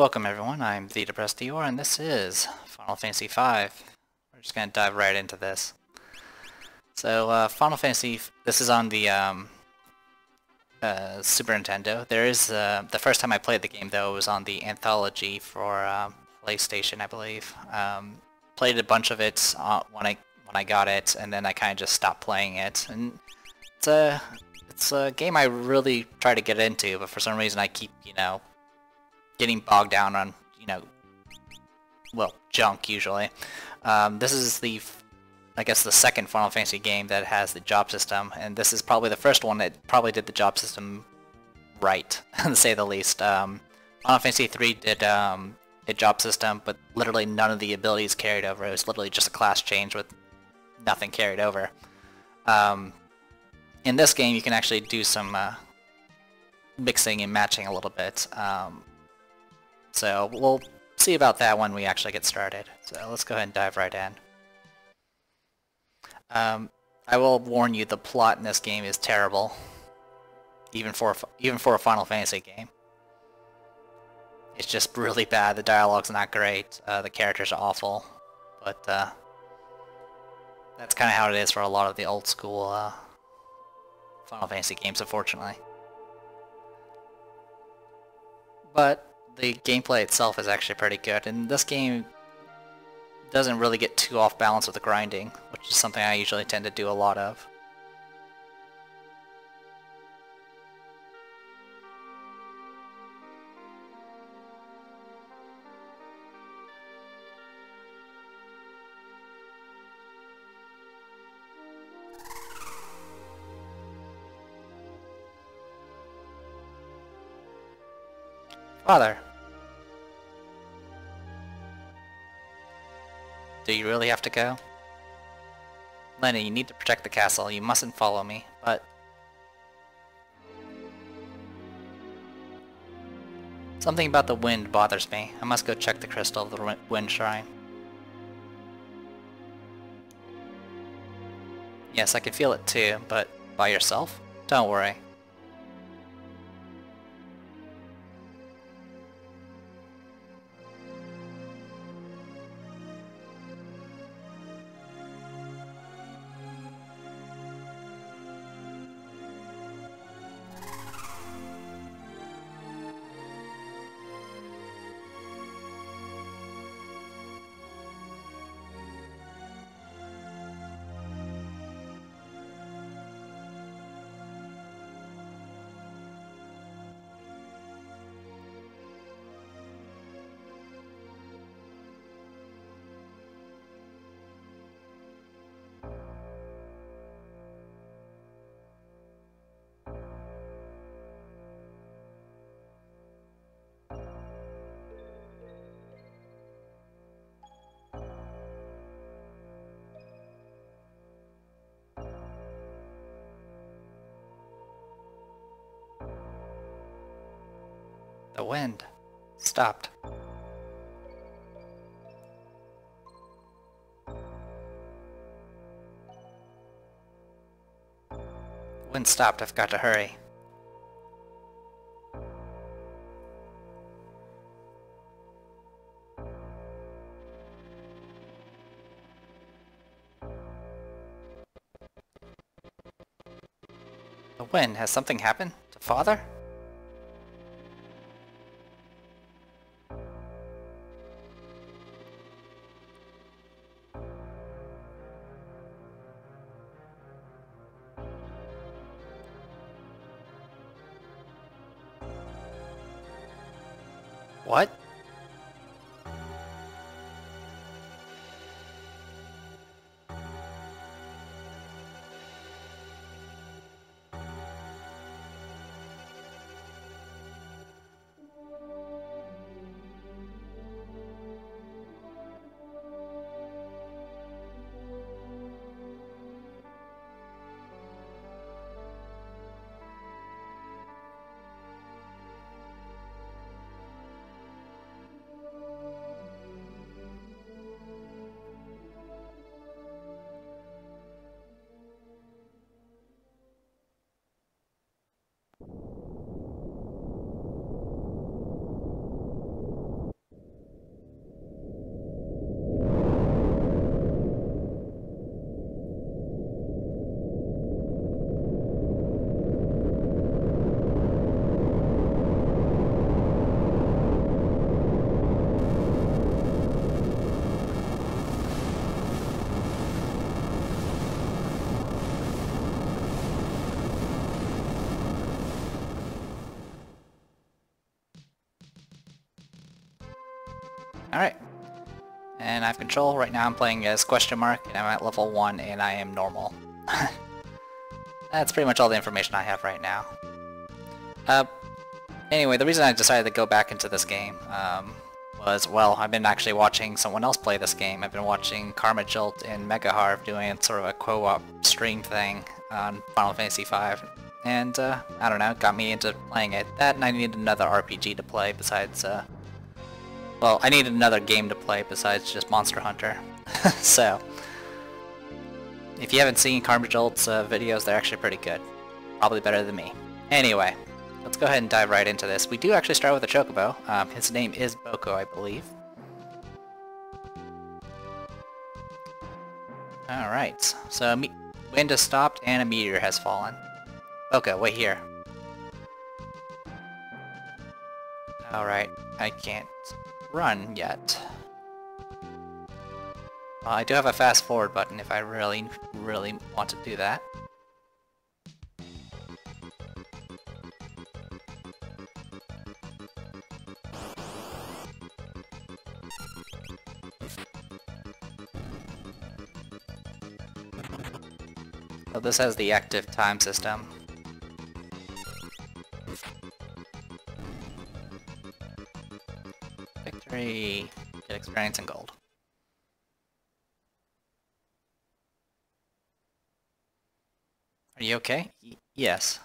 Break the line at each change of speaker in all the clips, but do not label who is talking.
Welcome everyone, I'm the Depressed Eeyore and this is Final Fantasy V. We're just gonna dive right into this. So uh, Final Fantasy, this is on the um, uh, Super Nintendo. There is, uh, the first time I played the game though was on the Anthology for um, PlayStation I believe. Um, played a bunch of it uh, when I when I got it and then I kind of just stopped playing it. And it's a, it's a game I really try to get into but for some reason I keep, you know, getting bogged down on, you know, well, junk usually. Um, this is the, I guess, the second Final Fantasy game that has the job system, and this is probably the first one that probably did the job system right, to say the least. Um, Final Fantasy 3 did um, a job system, but literally none of the abilities carried over. It was literally just a class change with nothing carried over. Um, in this game, you can actually do some uh, mixing and matching a little bit. Um, so we'll see about that when we actually get started. So let's go ahead and dive right in. Um, I will warn you, the plot in this game is terrible, even for even for a Final Fantasy game. It's just really bad. The dialogue's not great. Uh, the characters are awful, but uh, that's kind of how it is for a lot of the old school uh, Final Fantasy games, unfortunately. But the gameplay itself is actually pretty good, and this game doesn't really get too off balance with the grinding, which is something I usually tend to do a lot of. Father. Do you really have to go? Lena, you need to protect the castle. You mustn't follow me, but... Something about the wind bothers me. I must go check the crystal of the wind shrine. Yes, I can feel it too, but by yourself? Don't worry. The wind stopped. The Wind stopped, I've got to hurry. The wind, has something happened to father? Right now I'm playing as question mark, and I'm at level 1, and I am normal. That's pretty much all the information I have right now. Uh, anyway, the reason I decided to go back into this game um, was, well, I've been actually watching someone else play this game. I've been watching Karma Jilt and Mega Harv doing sort of a co-op stream thing on Final Fantasy V. And, uh, I don't know, got me into playing it. That and I needed another RPG to play besides, uh, well, I needed another game to play besides just Monster Hunter. so, if you haven't seen Karma Jolt's uh, videos, they're actually pretty good. Probably better than me. Anyway, let's go ahead and dive right into this. We do actually start with a Chocobo. Um, his name is Boko, I believe. Alright, so wind has stopped and a meteor has fallen. Boko, wait here. Alright, I can't run yet. Well, I do have a fast forward button if I really, really want to do that. So this has the active time system. Victory! Get experience and gold. Are you okay? Y yes.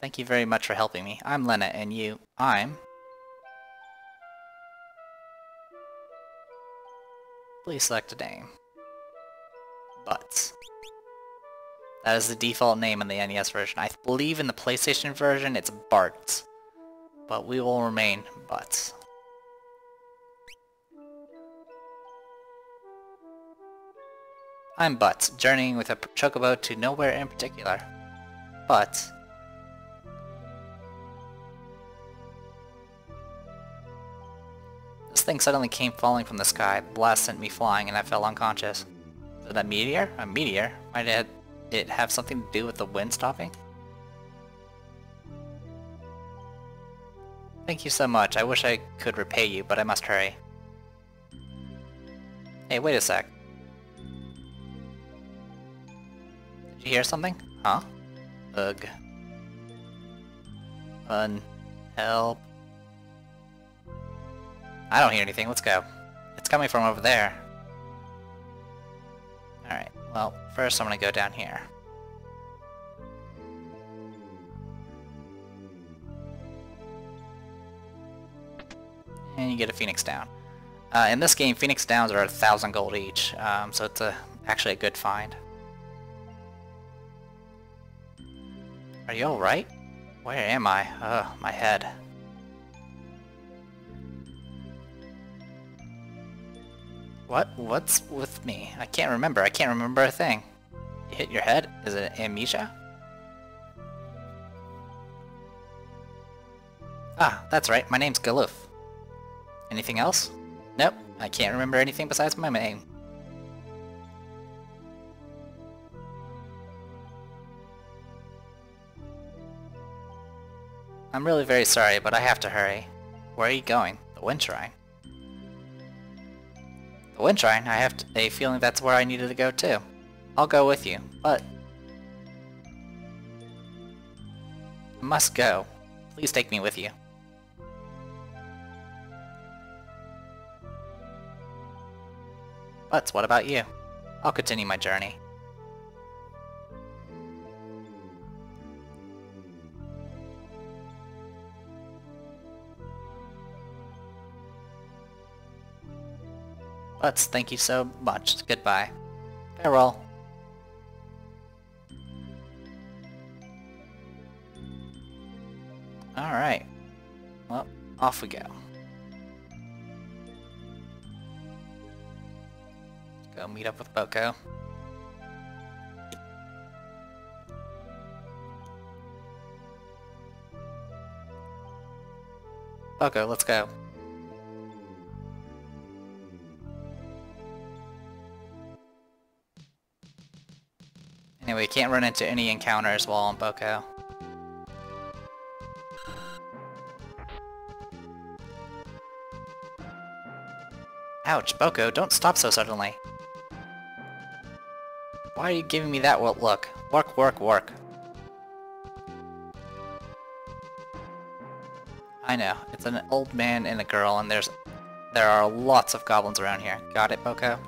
Thank you very much for helping me. I'm Lena, and you... I'm... Please select a name. Butts. That is the default name in the NES version. I believe in the PlayStation version it's Bart. But we will remain Butts. I'm Butts, journeying with a chocobo to nowhere in particular. But... This thing suddenly came falling from the sky. The blast sent me flying and I fell unconscious. Is that meteor? A meteor? Might it have something to do with the wind stopping? Thank you so much. I wish I could repay you, but I must hurry. Hey, wait a sec. Did you hear something? Huh? Ugh. Run. Help. I don't hear anything. Let's go. It's coming from over there. Alright. Well, first I'm gonna go down here. And you get a Phoenix Down. Uh, in this game, Phoenix Downs are a thousand gold each, um, so it's a, actually a good find. Are you alright? Where am I? Ugh, my head. What? What's with me? I can't remember. I can't remember a thing. You hit your head? Is it amnesia? Ah, that's right. My name's Galuf. Anything else? Nope. I can't remember anything besides my name. I'm really very sorry, but I have to hurry. Where are you going? The Wind Shrine. The Wind Shrine? I have a feeling that's where I needed to go too. I'll go with you, but... I must go. Please take me with you. But what about you? I'll continue my journey. Butts, thank you so much. Goodbye. Farewell. Alright. Well, off we go. Go meet up with Boko. Boko, let's go. Anyway, can't run into any encounters while on Boko. Ouch, Boko, don't stop so suddenly. Why are you giving me that look? Work, work, work. I know, it's an old man and a girl, and there's there are lots of goblins around here. Got it, Boko?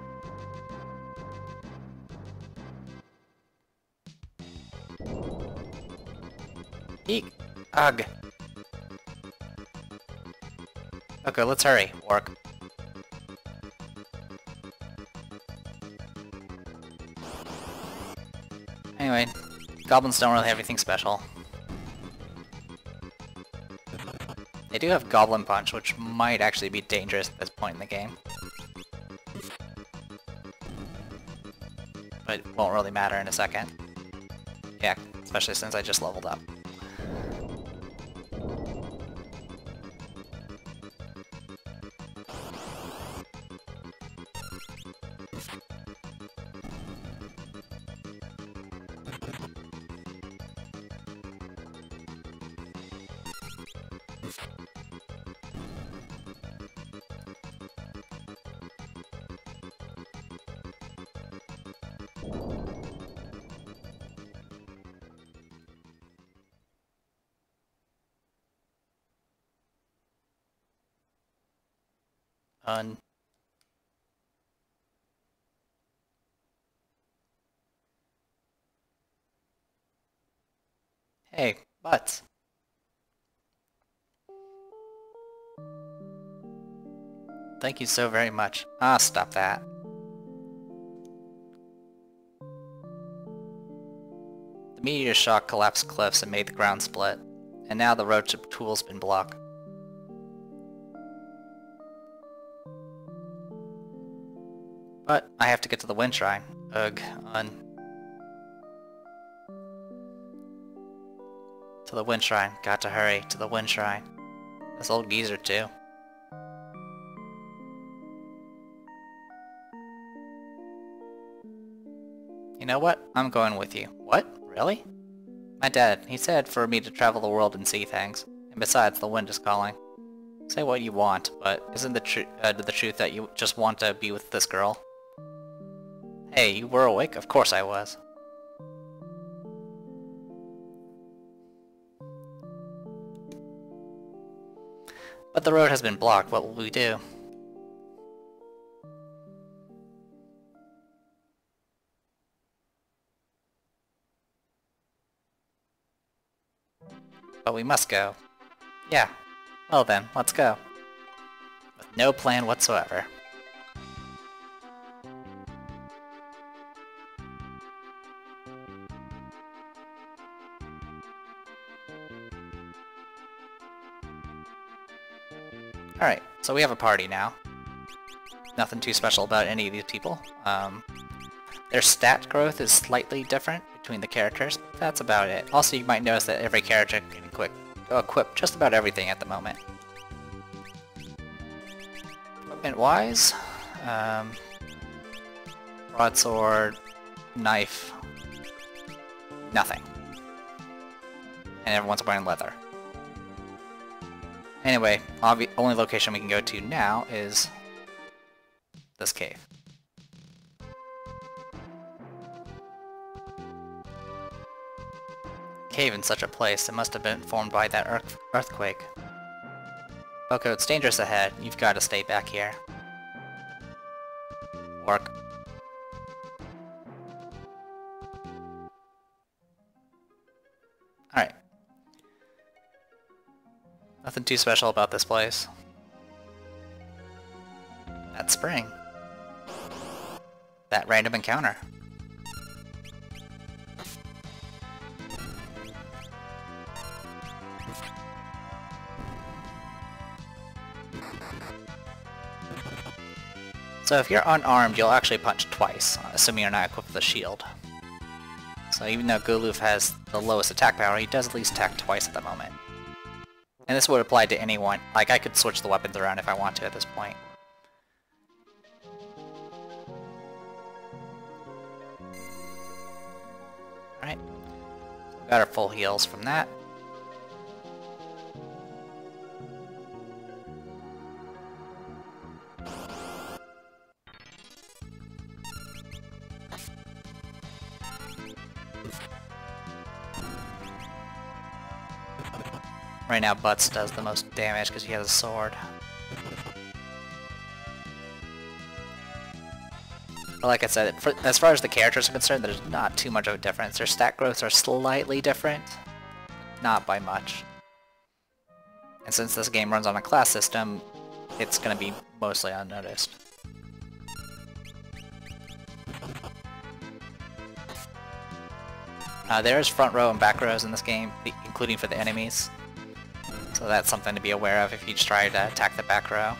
Eek! Ugh! Okay, let's hurry. Work. Anyway, goblins don't really have anything special. They do have Goblin Punch, which might actually be dangerous at this point in the game. But it won't really matter in a second. Yeah, especially since I just leveled up. Thank you so very much. Ah, stop that. The meteor shock collapsed cliffs and made the ground split, and now the road to Tule's been blocked. But I have to get to the wind shrine. Ugh, un. To the wind shrine. Got to hurry. To the wind shrine. This old geezer too. You know what? I'm going with you. What? Really? My dad, he said for me to travel the world and see things. And besides, the wind is calling. Say what you want, but isn't the, tr uh, the truth that you just want to be with this girl? Hey, you were awake? Of course I was. But the road has been blocked. What will we do? But we must go. Yeah. Well then, let's go. With no plan whatsoever. Alright, so we have a party now. Nothing too special about any of these people. Um, their stat growth is slightly different between the characters. That's about it. Also, you might notice that every character can equip, equip just about everything at the moment. Equipment-wise, um, broadsword, knife, nothing. And everyone's wearing leather. Anyway, only location we can go to now is this cave. Cave in such a place, it must have been formed by that earth earthquake. Boko, it's dangerous ahead. You've got to stay back here. Work. Alright. Nothing too special about this place. That spring. That random encounter. So if you're unarmed, you'll actually punch twice, assuming you're not equipped with a shield. So even though Galuf has the lowest attack power, he does at least attack twice at the moment. And this would apply to anyone. Like, I could switch the weapons around if I want to at this point. Alright. So got our full heals from that. Right now Butts does the most damage because he has a sword. But like I said, for, as far as the characters are concerned, there's not too much of a difference. Their stat growths are slightly different, not by much. And since this game runs on a class system, it's going to be mostly unnoticed. Uh, there's front row and back rows in this game, including for the enemies. So that's something to be aware of if you try to attack the back row.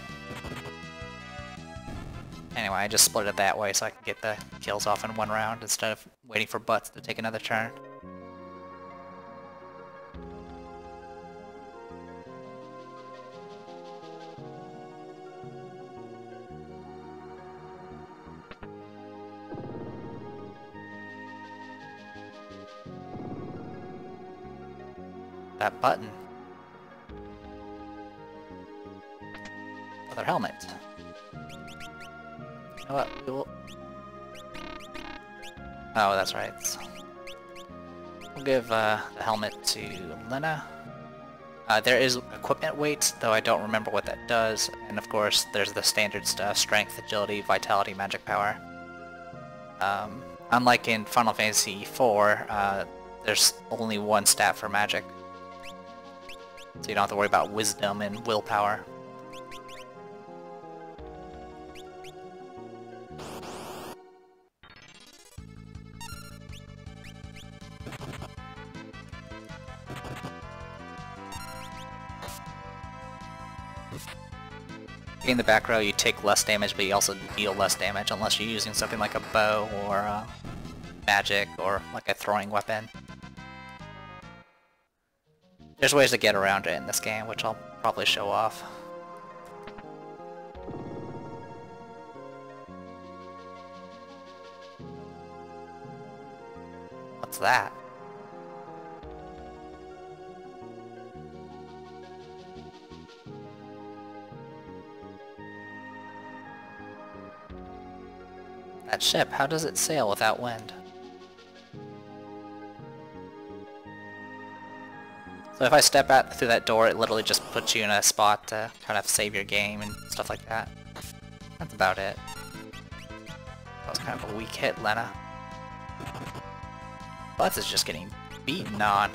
Anyway, I just split it that way so I can get the kills off in one round instead of waiting for Butts to take another turn. That button. Another helmet. We will... Oh, that's right. We'll give uh, the helmet to Lena. Uh, there is equipment weight, though I don't remember what that does. And of course, there's the standard stuff, strength, agility, vitality, magic power. Um, unlike in Final Fantasy IV, uh, there's only one stat for magic. So you don't have to worry about wisdom and willpower. In the back row, you take less damage, but you also deal less damage unless you're using something like a bow or uh, magic or like a throwing weapon. There's ways to get around it in this game, which I'll probably show off. What's that? That ship, how does it sail without wind? So if I step out through that door, it literally just puts you in a spot to kind of save your game and stuff like that. That's about it. That was kind of a weak hit, Lena. Butts is just getting beaten on.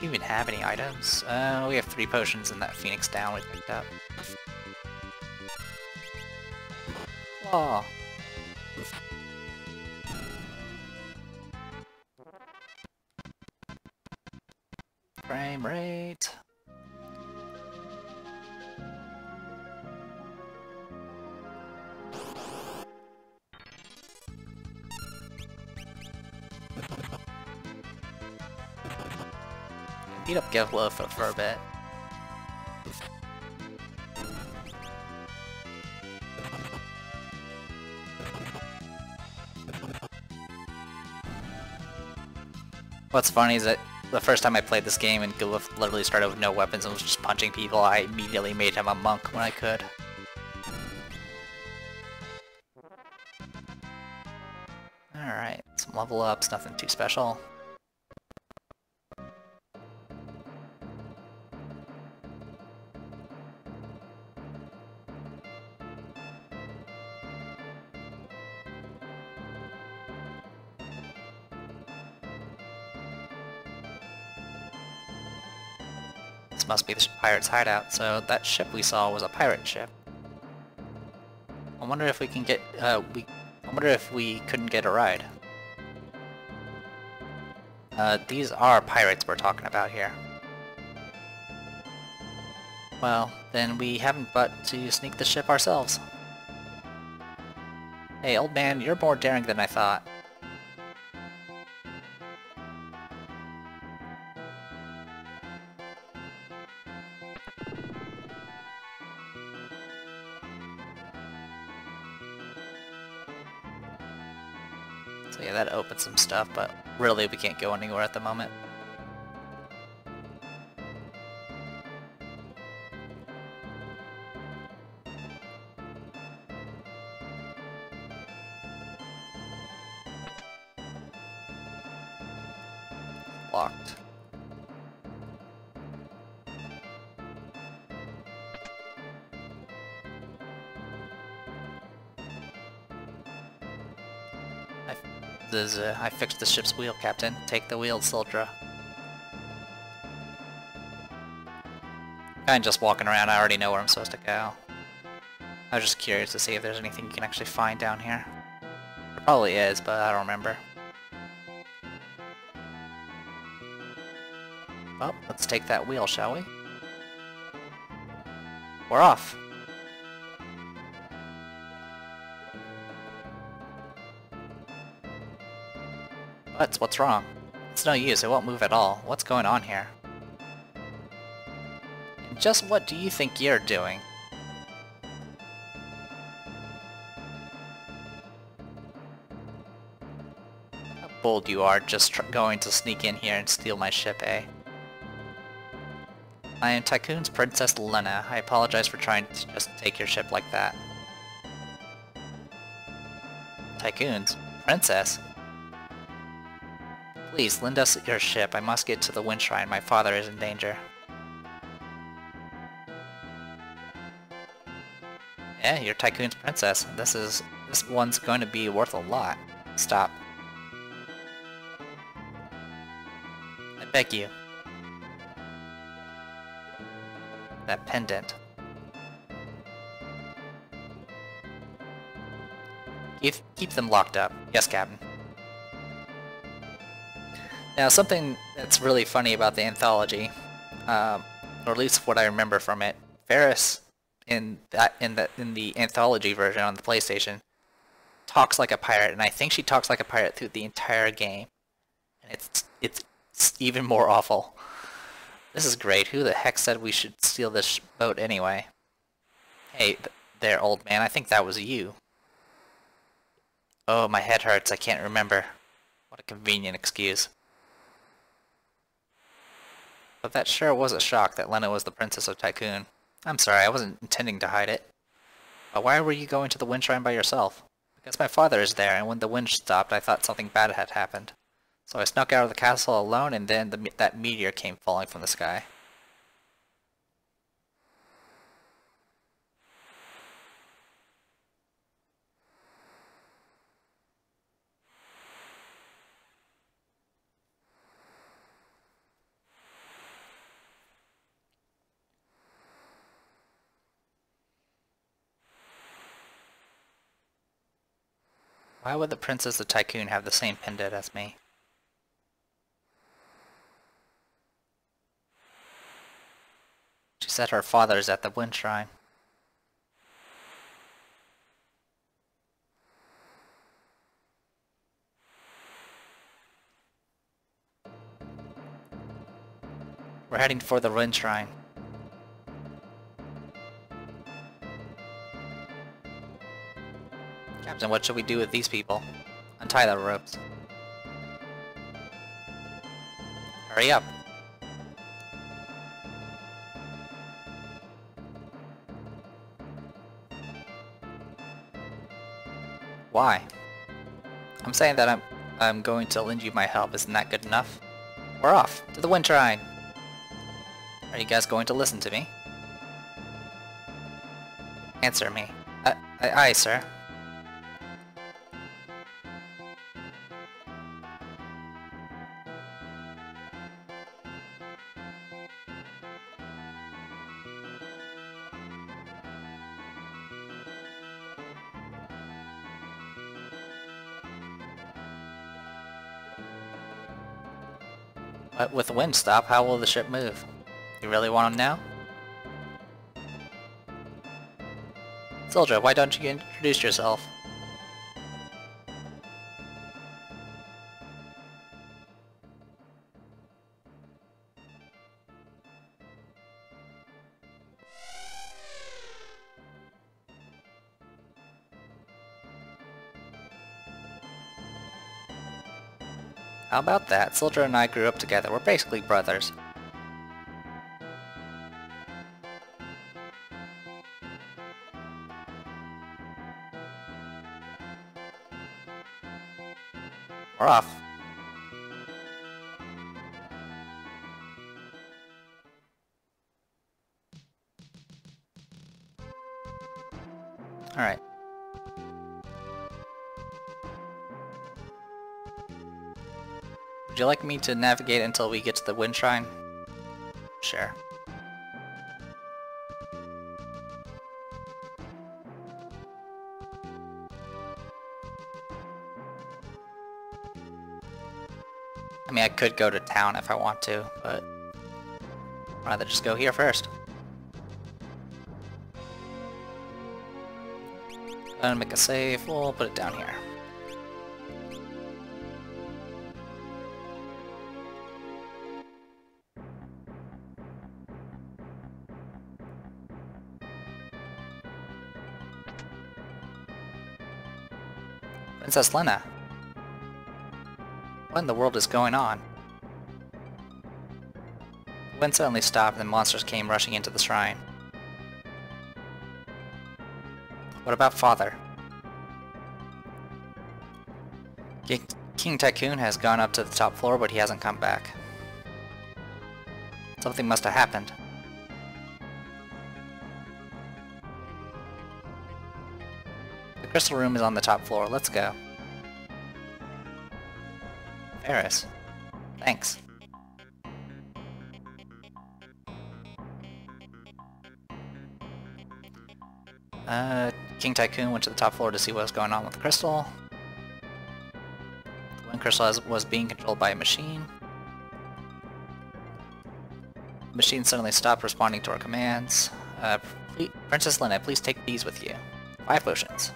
We even have any items? Uh, we have three potions in that Phoenix down we picked up. Oh. Up Gevlo for, for a bit. What's funny is that the first time I played this game and Galuf literally started with no weapons and was just punching people, I immediately made him a monk when I could. Alright, some level ups, nothing too special. Must be the pirate's hideout, so that ship we saw was a pirate ship. I wonder if we can get, uh, we, I wonder if we couldn't get a ride. Uh, these are pirates we're talking about here. Well, then we haven't but to sneak the ship ourselves. Hey, old man, you're more daring than I thought. Some stuff, but really we can't go anywhere at the moment. This, uh, I fixed the ship's wheel, Captain. Take the wheel, Syldra. I'm just walking around, I already know where I'm supposed to go. I was just curious to see if there's anything you can actually find down here. There probably is, but I don't remember. Well, let's take that wheel, shall we? We're off! What? What's wrong? It's no use, it won't move at all. What's going on here? And just what do you think you're doing? How bold you are just going to sneak in here and steal my ship, eh? I am Tycoon's Princess Lena. I apologize for trying to just take your ship like that. Tycoon's? Princess? Please, lend us your ship. I must get to the Wind Shrine. My father is in danger. Yeah, you're Tycoon's princess. This is... this one's going to be worth a lot. Stop. I beg you. That pendant. Keep, keep them locked up. Yes, Captain. Now, something that's really funny about the anthology, um, or at least what I remember from it, Faris in that in the in the anthology version on the PlayStation talks like a pirate, and I think she talks like a pirate through the entire game, and it's it's, it's even more awful. This is great. Who the heck said we should steal this boat anyway? Hey, th there, old man. I think that was you. Oh, my head hurts. I can't remember. What a convenient excuse. But that sure was a shock that Lena was the Princess of Tycoon. I'm sorry, I wasn't intending to hide it. But why were you going to the wind shrine by yourself? Because my father is there, and when the wind stopped, I thought something bad had happened. So I snuck out of the castle alone, and then the, that meteor came falling from the sky. Why would the Princess of Tycoon have the same pendant as me? She said her father's at the Wind Shrine. We're heading for the Wind Shrine. Captain, what should we do with these people? Untie the ropes. Hurry up. Why? I'm saying that I'm I'm going to lend you my help. Isn't that good enough? We're off to the wind shrine. Are you guys going to listen to me? Answer me. Uh, aye, aye, sir. Wind stop, how will the ship move? You really want to know? Syldra, why don't you introduce yourself? How about that? Syldra and I grew up together. We're basically brothers. Me to navigate until we get to the wind shrine? Sure. I mean, I could go to town if I want to, but I'd rather just go here first. And make a save, we'll put it down here. Princess Lena. What in the world is going on? The wind suddenly stopped and the monsters came rushing into the shrine. What about father? King Tycoon has gone up to the top floor, but he hasn't come back. Something must have happened. The crystal room is on the top floor. Let's go. Faris. Thanks. Uh, King Tycoon went to the top floor to see what was going on with the crystal. The crystal was being controlled by a machine. The machine suddenly stopped responding to our commands. Uh, Princess Lena, please take these with you. Five potions.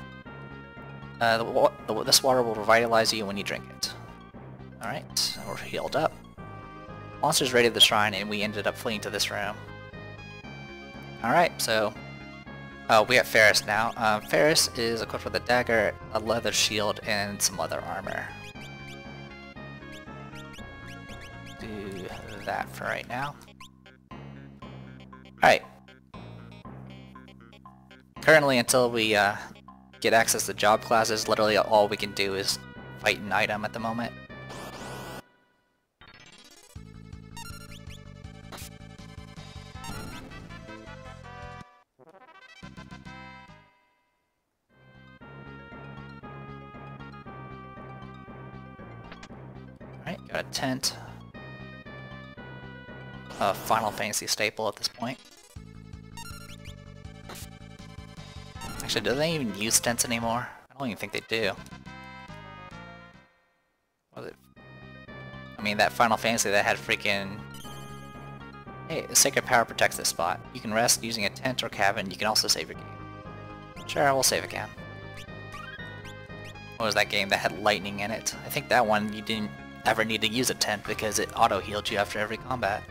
Uh, the, the, this water will revitalize you when you drink it. Alright, we're healed up. Monsters raided the shrine and we ended up fleeing to this room. Alright, so... Oh, we have Faris now. Um, Faris is equipped with a dagger, a leather shield, and some leather armor. Do that for right now. Alright. Currently, until we uh, get access to job classes, literally all we can do is fight an item at the moment. Alright, got a tent. A Final Fantasy staple at this point. Actually, do they even use tents anymore? I don't even think they do. I mean, that Final Fantasy that had freaking... Hey, the Sacred Power protects this spot. You can rest using a tent or cabin. You can also save your game. Sure, I will save again. What was that game that had lightning in it? I think that one you didn't ever need to use a tent because it auto-healed you after every combat.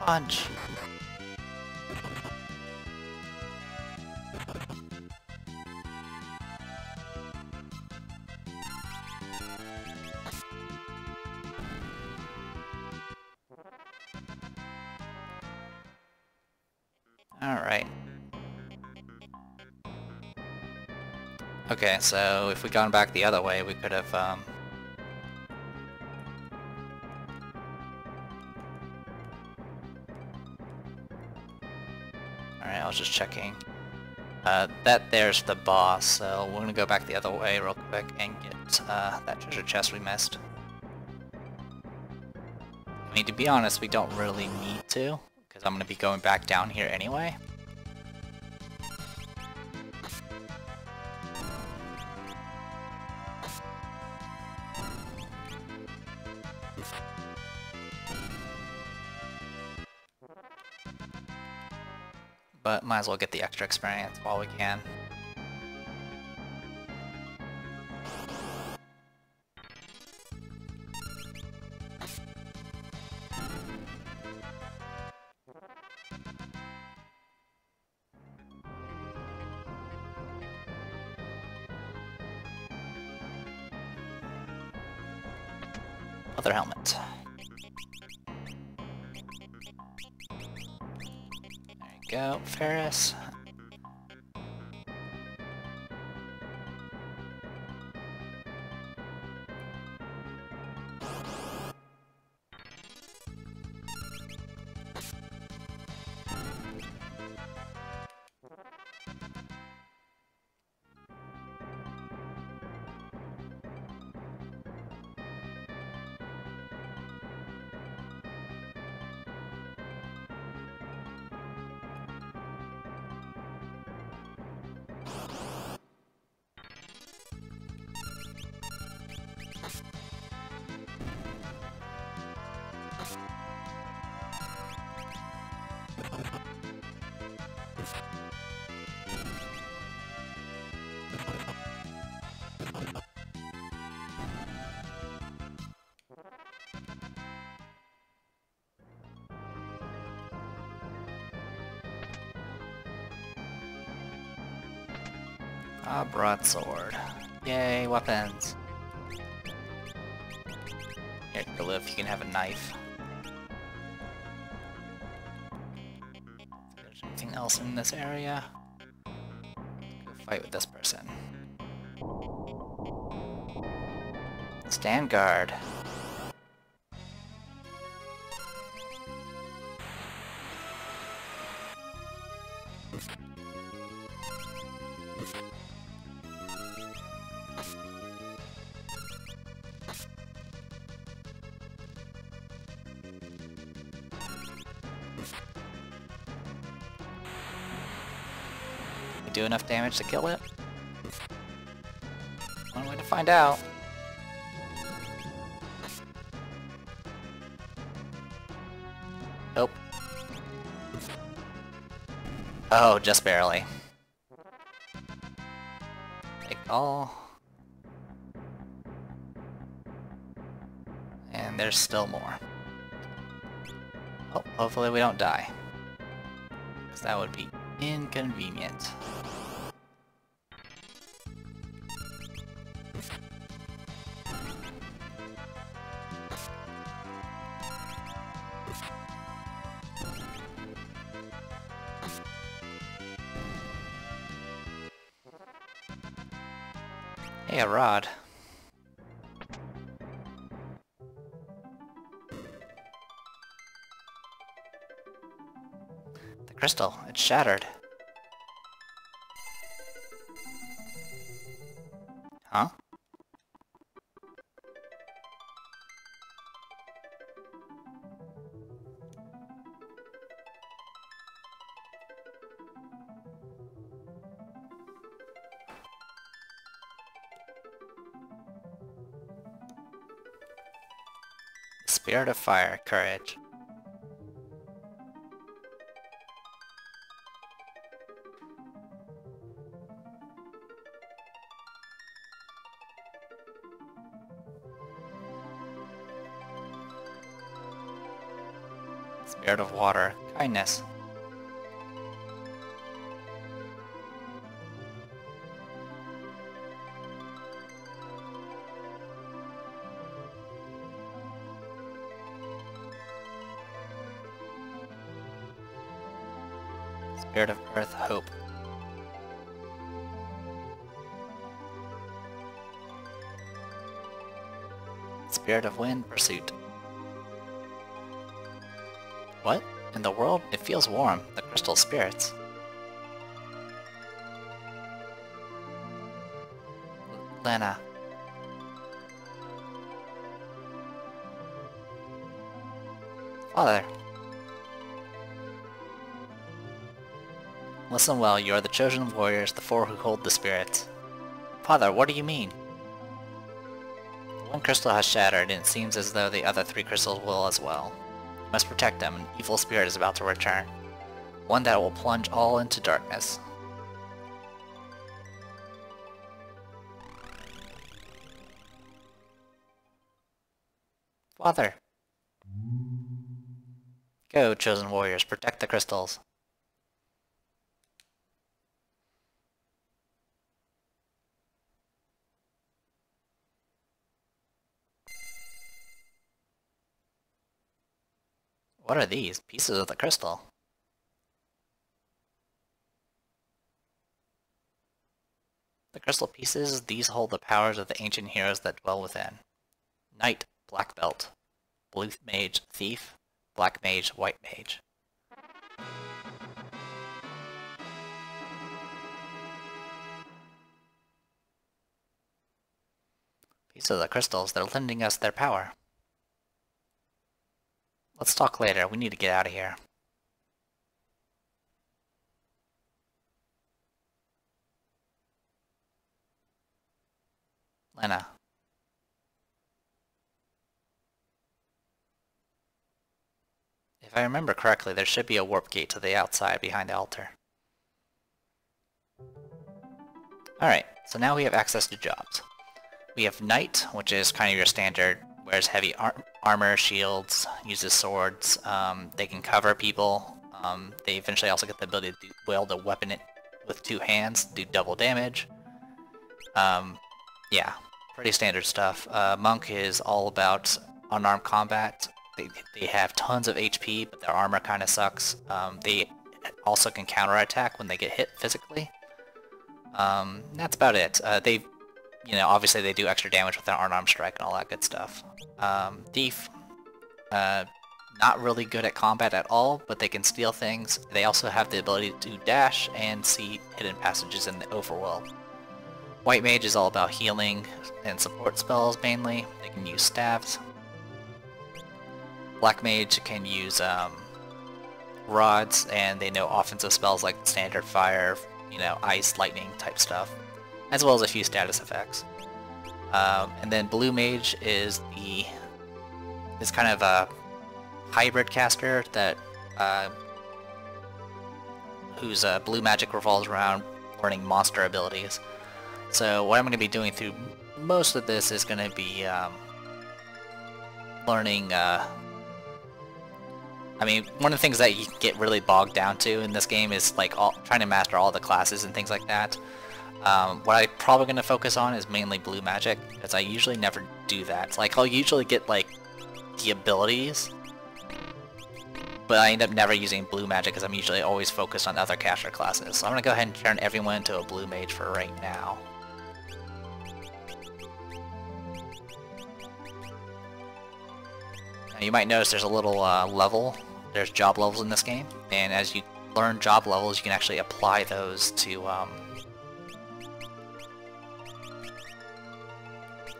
Punch! Okay, so if we'd gone back the other way, we could have, um... Alright, I was just checking. Uh, that there's the boss, so we're gonna go back the other way real quick and get, uh, that treasure chest we missed. I mean, to be honest, we don't really need to. Because I'm going to be going back down here anyway. Might as well get the extra experience while we can. Other helmet. Go, Faris. Broadsword. Yay, weapons. Here, you can have a knife. If there's anything else in this area, go fight with this person. Stand guard. Enough damage to kill it? One way to find out. Nope. Oh, just barely. Take all. And there's still more. Oh, hopefully we don't die. Because that would be inconvenient. It's shattered. Huh? Spirit of fire, courage. Spirit of water, kindness. Spirit of earth, hope. Spirit of wind, pursuit. What? In the world? It feels warm. The crystal spirits. Lena. Father. Listen well, you are the chosen warriors, the four who hold the spirits. Father, what do you mean? One crystal has shattered, and it seems as though the other three crystals will as well. Must protect them, an evil spirit is about to return. One that will plunge all into darkness. Father! Go, chosen warriors, protect the crystals. What are these? Pieces of the crystal. The crystal pieces, these hold the powers of the ancient heroes that dwell within. Knight, Black Belt. Blue Mage, Thief. Black Mage, White Mage. Piece of the crystals, they're lending us their power. Let's talk later. We need to get out of here. Lena. If I remember correctly, there should be a warp gate to the outside behind the altar. Alright, so now we have access to jobs. We have Knight, which is kind of your standard, wears heavy ar armor, shields, uses swords, um, they can cover people, um, they eventually also get the ability to wield a weapon with two hands, do double damage. Um, yeah, pretty standard stuff. Uh, Monk is all about unarmed combat. They, they have tons of HP, but their armor kind of sucks. Um, they also can counterattack when they get hit physically. Um, that's about it. Uh, they, you know, obviously they do extra damage with their unarmed strike and all that good stuff. Um, Thief, uh, not really good at combat at all, but they can steal things. They also have the ability to dash and see hidden passages in the overworld. White Mage is all about healing and support spells mainly. They can use staves. Black Mage can use um, rods, and they know offensive spells like standard fire, you know, ice, lightning type stuff, as well as a few status effects. Um, and then Blue Mage is the is kind of a hybrid caster that uh, whose uh, blue magic revolves around learning monster abilities. So what I'm going to be doing through most of this is going to be um, learning. Uh, I mean, one of the things that you get really bogged down to in this game is like all, trying to master all the classes and things like that. Um, what I'm probably going to focus on is mainly blue magic, because I usually never do that. Like, I'll usually get, like, the abilities, but I end up never using blue magic because I'm usually always focused on other caster classes. So I'm going to go ahead and turn everyone into a blue mage for right now. Now you might notice there's a little uh, level, there's job levels in this game, and as you learn job levels, you can actually apply those to... Um...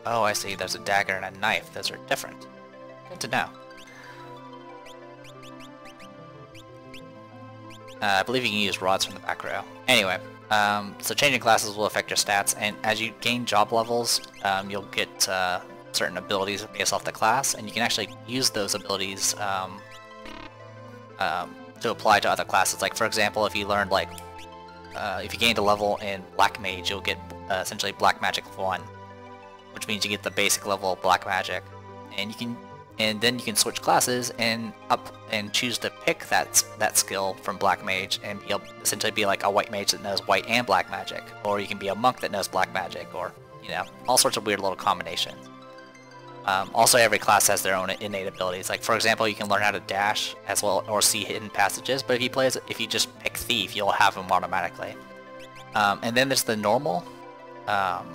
Oh, I see, there's a dagger and a knife. Those are different. Good to know. Uh, I believe you can use rods from the back row. Anyway, um, so changing classes will affect your stats, and as you gain job levels, um, you'll get uh, certain abilities based off the class, and you can actually use those abilities um, um, to apply to other classes. Like for example, if you learned like, uh, if you gained a level in Black Mage, you'll get uh, essentially Black Magic 1, which means you get the basic level of Black Magic, and you can, and then you can switch classes and up and choose to pick that that skill from Black Mage and able, essentially be like a White Mage that knows White and Black Magic, or you can be a Monk that knows Black Magic, or you know, all sorts of weird little combinations. Um, also, every class has their own innate abilities. Like, for example, you can learn how to dash as well or see hidden passages. But if you play as, if you just pick thief, you'll have them automatically. Um, and then there's the normal, um,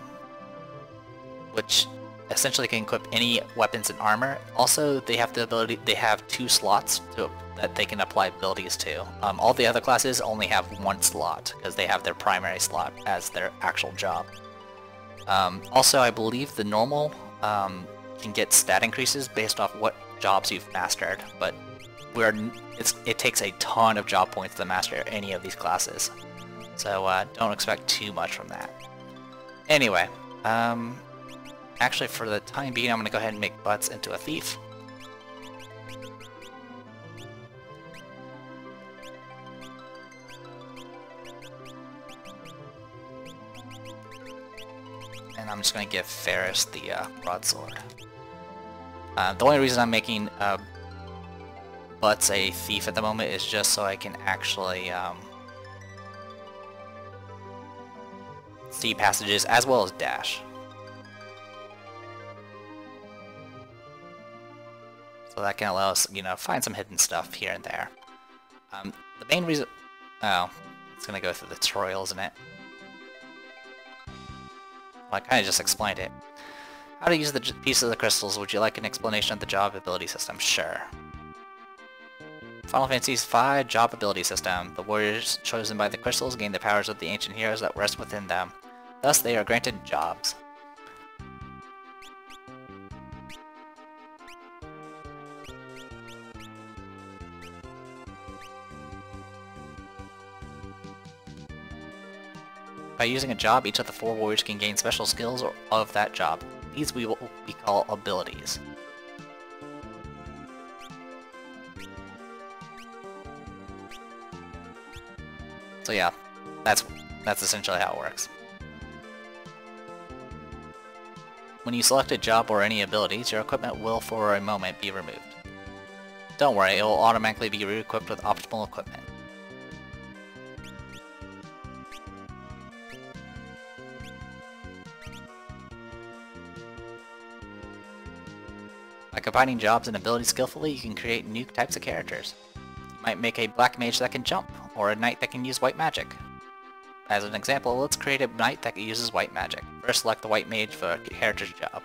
which essentially can equip any weapons and armor. Also, they have the ability. They have two slots to, that they can apply abilities to. Um, all the other classes only have one slot because they have their primary slot as their actual job. Um, also, I believe the normal um, can get stat increases based off what jobs you've mastered, but we're it takes a ton of job points to master any of these classes. So uh, don't expect too much from that. Anyway, um, actually for the time being I'm going to go ahead and make Butts into a thief. And I'm just going to give Faris the uh, broadsword. Uh, the only reason I'm making uh, Butts a thief at the moment is just so I can actually um, see passages as well as dash. So that can allow us, you know, find some hidden stuff here and there. Um, the main reason... Oh, it's gonna go through the tutorial, isn't it? I kind of just explained it. How to use the pieces of the crystals. Would you like an explanation of the job ability system? Sure. Final Fantasy's 5 job ability system. The warriors chosen by the crystals gain the powers of the ancient heroes that rest within them. Thus, they are granted jobs. By using a job, each of the four warriors can gain special skills of that job. These we will be called abilities. So yeah, that's that's essentially how it works. When you select a job or any abilities, your equipment will for a moment be removed. Don't worry, it will automatically be re-equipped with optimal equipment. Combining jobs and abilities skillfully, you can create new types of characters. You might make a black mage that can jump, or a knight that can use white magic. As an example, let's create a knight that uses white magic. First select the white mage for a character's job.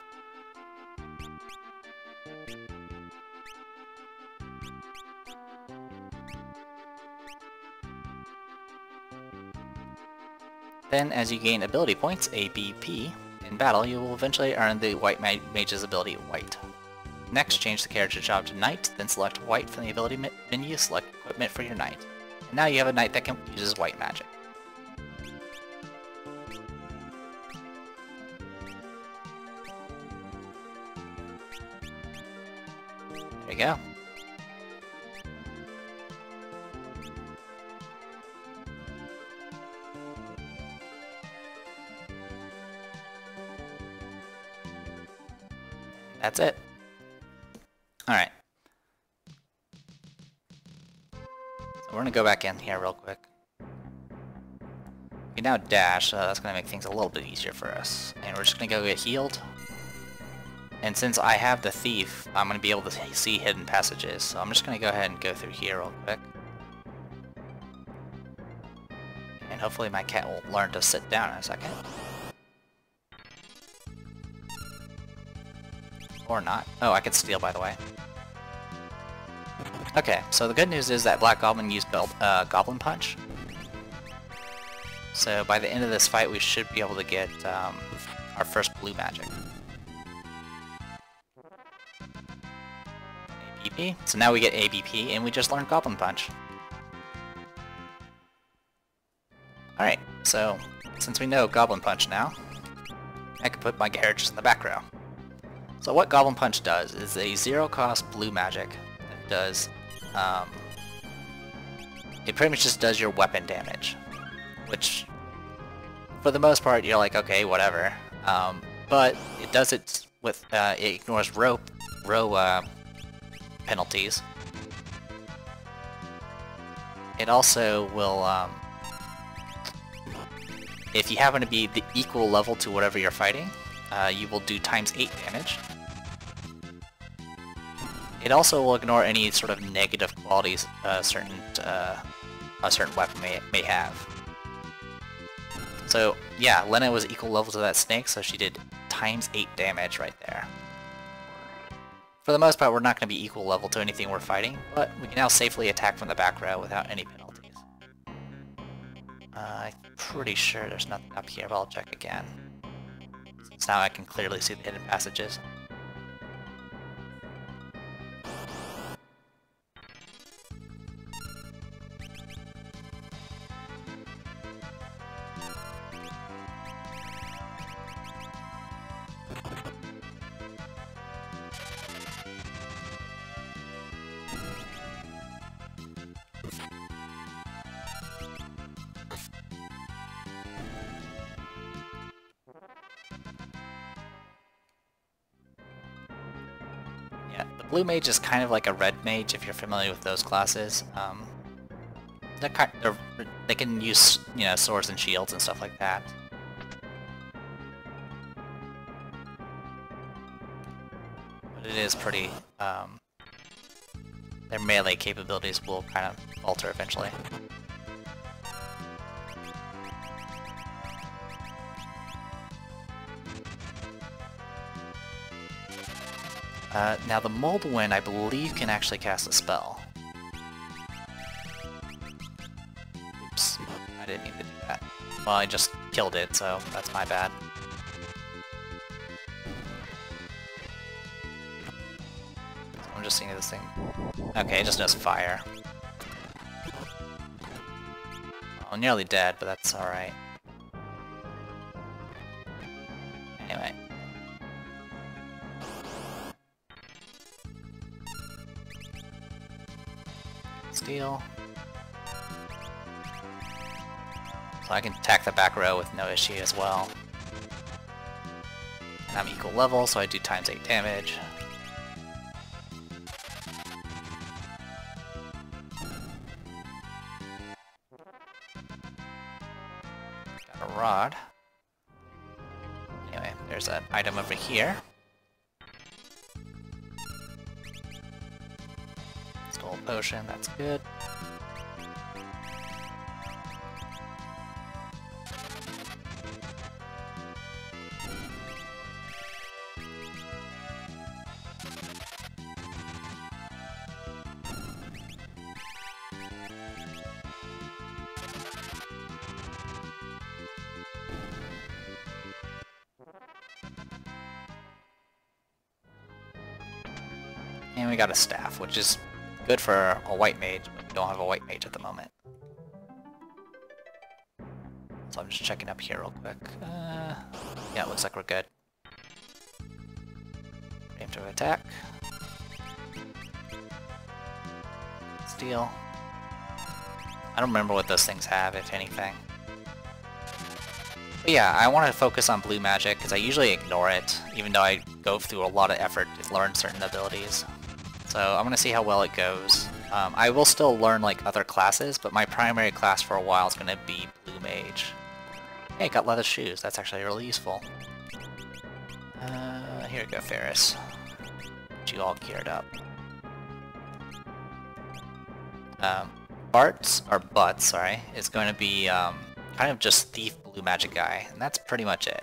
Then, as you gain ability points, ABP, in battle, you will eventually earn the white mage's ability, White. Next, change the character job to Knight, then select White from the ability menu, select Equipment for your Knight. And now you have a Knight that can uses white magic. There you go. That's it. We're gonna go back in here real quick. We can now dash, so that's gonna make things a little bit easier for us. And we're just gonna go get healed. And since I have the thief, I'm gonna be able to see hidden passages. So I'm just gonna go ahead and go through here real quick. And hopefully my cat will learn to sit down in a second. Or not. Oh, I could steal, by the way. Okay, so the good news is that Black Goblin used uh, Goblin Punch. So by the end of this fight, we should be able to get um, our first blue magic. ABP. So now we get ABP, and we just learned Goblin Punch. Alright, so since we know Goblin Punch now, I can put my characters in the back row. So what Goblin Punch does is a zero-cost blue magic that does, um, it pretty much just does your weapon damage, which, for the most part, you're like, okay, whatever. Um, but it does it with, uh, it ignores row, row uh, penalties. It also will, um, if you happen to be the equal level to whatever you're fighting, uh, you will do times 8 damage. It also will ignore any sort of negative qualities a certain uh, a certain weapon may, may have. So yeah, Lena was equal level to that snake, so she did times 8 damage right there. For the most part, we're not going to be equal level to anything we're fighting, but we can now safely attack from the back row without any penalties. Uh, I'm pretty sure there's nothing up here, but I'll check again. Since now I can clearly see the hidden passages. Blue Mage is kind of like a Red Mage if you're familiar with those classes. Um, they're they're, they can use you know swords and shields and stuff like that. But it is pretty. Um, their melee capabilities will kind of alter eventually. Uh, now the Mold Wind, I believe, can actually cast a spell. Oops, I didn't mean to do that. Well, I just killed it, so that's my bad. I'm just seeing this thing. Okay, it just does fire. I'm nearly dead, but that's alright. Steal. So I can attack the back row with no issue as well. And I'm equal level, so I do times 8 damage. Got a rod. Anyway, there's an item over here. Potion, that's good. And we got a staff, which is good for a white mage, but we don't have a white mage at the moment. So I'm just checking up here real quick. Uh, yeah, looks like we're good. Aim to attack. Steal. I don't remember what those things have, if anything. But yeah, I want to focus on blue magic, because I usually ignore it, even though I go through a lot of effort to learn certain abilities. So I'm going to see how well it goes. Um, I will still learn like other classes, but my primary class for a while is going to be Blue Mage. Hey, got leather shoes. That's actually really useful. Uh, here we go, Faris. Get you all geared up. Um, Bartz, or Butts, sorry, is going to be um, kind of just Thief Blue Magic guy, and that's pretty much it.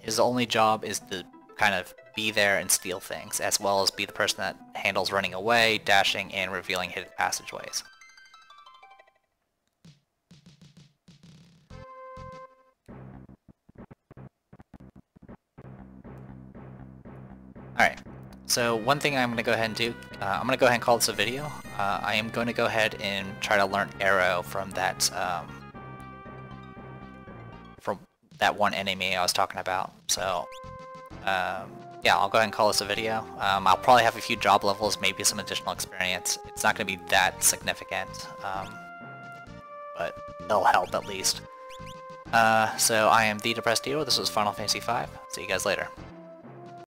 His only job is to kind of be there and steal things, as well as be the person that handles running away, dashing, and revealing hidden passageways. Alright, so one thing I'm going to go ahead and do, uh, I'm going to go ahead and call this a video. Uh, I am going to go ahead and try to learn Aero from that, um, from that one enemy I was talking about. So, um, yeah, I'll go ahead and call this a video. Um, I'll probably have a few job levels, maybe some additional experience. It's not going to be that significant, um, but it'll help at least. Uh, so I am The Depressed Eeyore, this was Final Fantasy V. See you guys later.